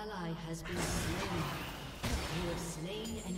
ally has been slain. You have slain an